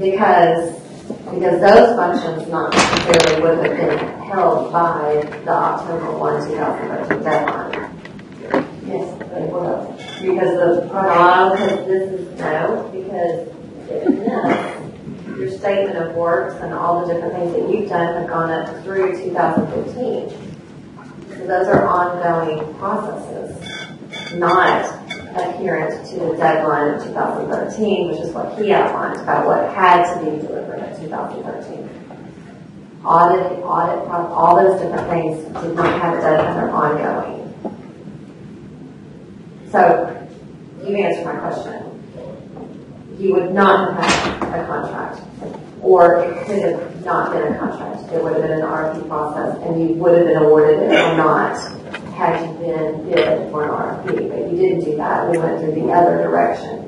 Because, because those functions not necessarily would have been held by the October one, two thousand thirteen deadline. Yes, they would have. Because the Uh, because this is, no, because in this, your statement of works and all the different things that you've done have gone up through two thousand fifteen. So those are ongoing processes, not adherent to the deadline of two thousand thirteen, which is what he outlined about what had to be delivered in two thousand thirteen. Audit, audit, all those different things did not have a deadline, they're ongoing. So, you answered my question. You would not have had a contract, or it could have not been a contract. It would have been an RFP process, and you would have been awarded it or not had you been bid for an RFP, but you didn't do that. We went through the other direction.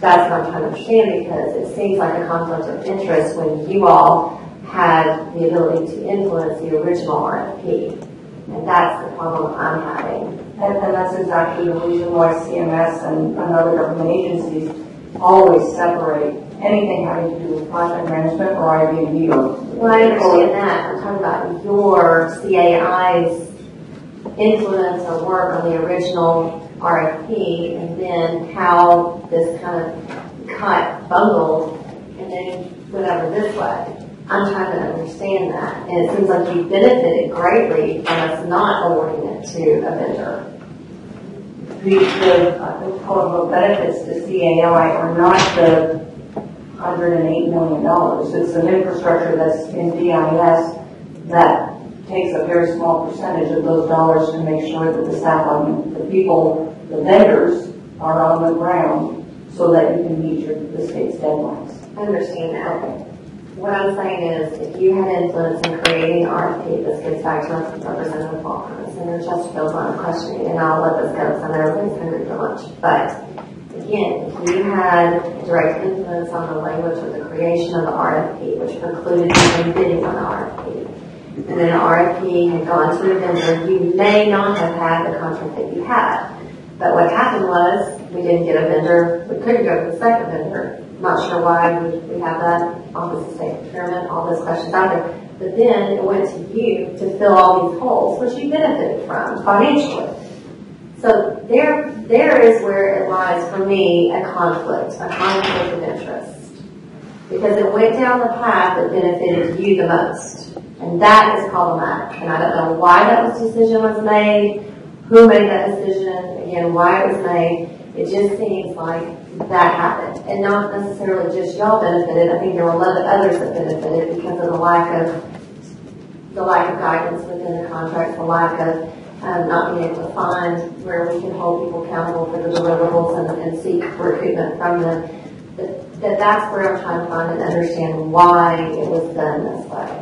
That's what I'm trying to understand, because it seems like a conflict of interest when you all had the ability to influence the original RFP. And that's the problem I'm having. and, and that's exactly the reason why CMS and, and other government agencies always separate anything having to do with project management or IV&V or. Well, I understand that. I'm talking about your CAI's influence or work on the original RFP and then how this kind of cut bungled and then went over this way. I'm trying to understand that. And it seems like you benefited greatly from us not awarding it to a vendor. The, the, uh, total benefits to CAI are not the hundred and eight million dollars. It's an infrastructure that's in DIS that takes a very small percentage of those dollars to make sure that the staff on, the people, the vendors are on the ground so that you can meet your, the state's deadlines. I understand that. What I'm saying is, if you had influence in creating RFP, this gets back to Representative Walker, Senator Chesterfield's of questioning, and I'll let this go, know everybody's hungry for lunch. But again, if you had direct influence on the language of the creation of the RFP, which precluded even bidding on the RFP, and then an RFP had gone to a vendor, you may not have had the contract that you had. But what happened was, we didn't get a vendor, we couldn't go to the second vendor. Not sure why, we, we have that, Office of State Procurement, all those questions out there. But then it went to you to fill all these holes, which you benefited from financially. So there, there is where it lies for me, a conflict, a conflict of interest. Because it went down the path that benefited you the most. And that is problematic. And I don't know why that decision was made, who made that decision, again, why it was made. It just seems like that happened. And not necessarily just y'all benefited, I think there were a lot of others that benefited because of the lack of, the lack of guidance within the contract, the lack of, um, not being able to find where we can hold people accountable for the deliverables and, and seek recoupment from them. That, that that's where I'm trying to find and understand why it was done this way.